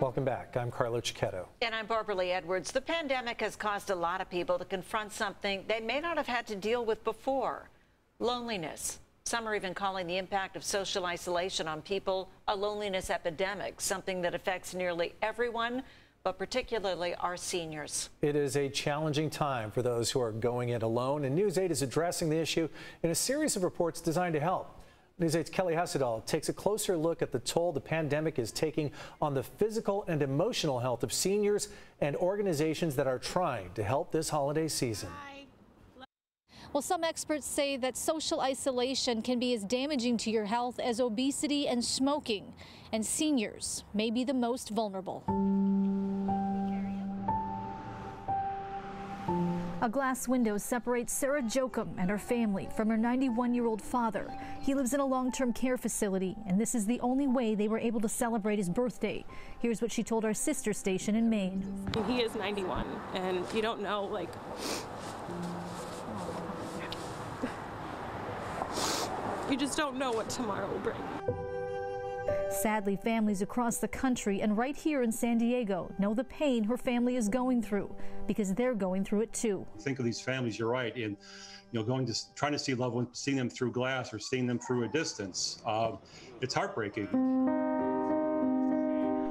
Welcome back. I'm Carlo Cecchetto. And I'm Barbara Lee Edwards. The pandemic has caused a lot of people to confront something they may not have had to deal with before loneliness. Some are even calling the impact of social isolation on people a loneliness epidemic, something that affects nearly everyone, but particularly our seniors. It is a challenging time for those who are going it alone, and News 8 is addressing the issue in a series of reports designed to help. News 8's Kelly Hessedal takes a closer look at the toll the pandemic is taking on the physical and emotional health of seniors and organizations that are trying to help this holiday season. Well, some experts say that social isolation can be as damaging to your health as obesity and smoking, and seniors may be the most vulnerable. A glass window separates Sarah Jokum and her family from her 91-year-old father. He lives in a long-term care facility, and this is the only way they were able to celebrate his birthday. Here's what she told our sister station in Maine. He is 91, and you don't know, like, You just don't know what tomorrow will bring. Sadly, families across the country and right here in San Diego know the pain her family is going through because they're going through it too. Think of these families, you're right, in you know, going to trying to see loved ones, seeing them through glass or seeing them through a distance. Uh, it's heartbreaking.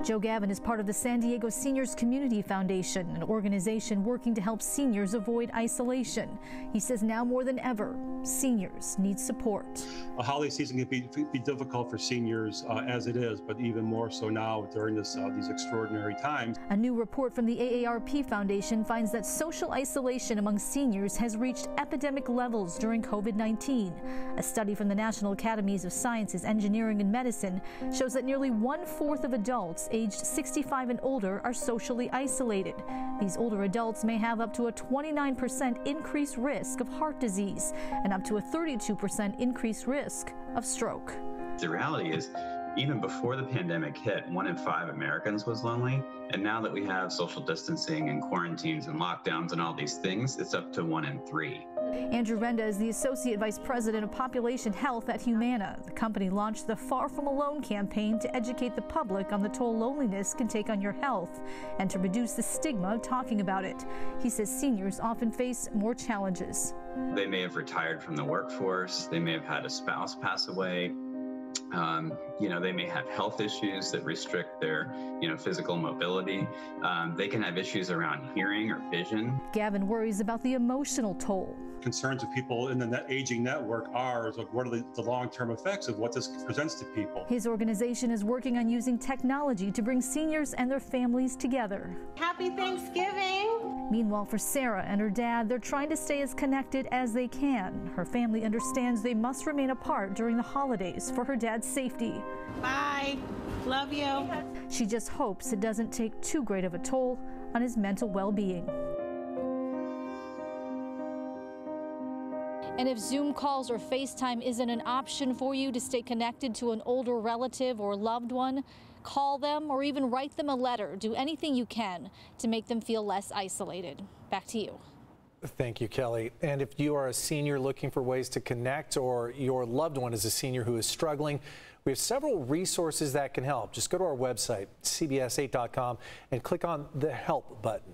Joe Gavin is part of the San Diego Seniors Community Foundation, an organization working to help seniors avoid isolation. He says now more than ever, seniors need support. A holiday season can be, be difficult for seniors uh, as it is, but even more so now during this, uh, these extraordinary times. A new report from the AARP Foundation finds that social isolation among seniors has reached epidemic levels during COVID-19. A study from the National Academies of Sciences, Engineering, and Medicine shows that nearly one-fourth of adults aged 65 and older are socially isolated. These older adults may have up to a 29% increased risk of heart disease and up to a 32% increased risk of stroke. The reality is, even before the pandemic hit, one in five Americans was lonely. And now that we have social distancing and quarantines and lockdowns and all these things, it's up to one in three. Andrew Renda is the Associate Vice President of Population Health at Humana. The company launched the Far From Alone campaign to educate the public on the toll loneliness can take on your health and to reduce the stigma of talking about it. He says seniors often face more challenges. They may have retired from the workforce, they may have had a spouse pass away, um, you know, they may have health issues that restrict their, you know, physical mobility. Um, they can have issues around hearing or vision. Gavin worries about the emotional toll. Concerns of people in the net aging network are like, what are the, the long-term effects of what this presents to people? His organization is working on using technology to bring seniors and their families together. Happy Thanksgiving! Meanwhile, for Sarah and her dad, they're trying to stay as connected as they can. Her family understands they must remain apart during the holidays for her dad's safety. Bye. Love you. She just hopes it doesn't take too great of a toll on his mental well-being. And if Zoom calls or FaceTime isn't an option for you to stay connected to an older relative or loved one, call them or even write them a letter. Do anything you can to make them feel less isolated. Back to you. Thank you, Kelly. And if you are a senior looking for ways to connect or your loved one is a senior who is struggling, we have several resources that can help. Just go to our website, cbs8.com, and click on the Help button.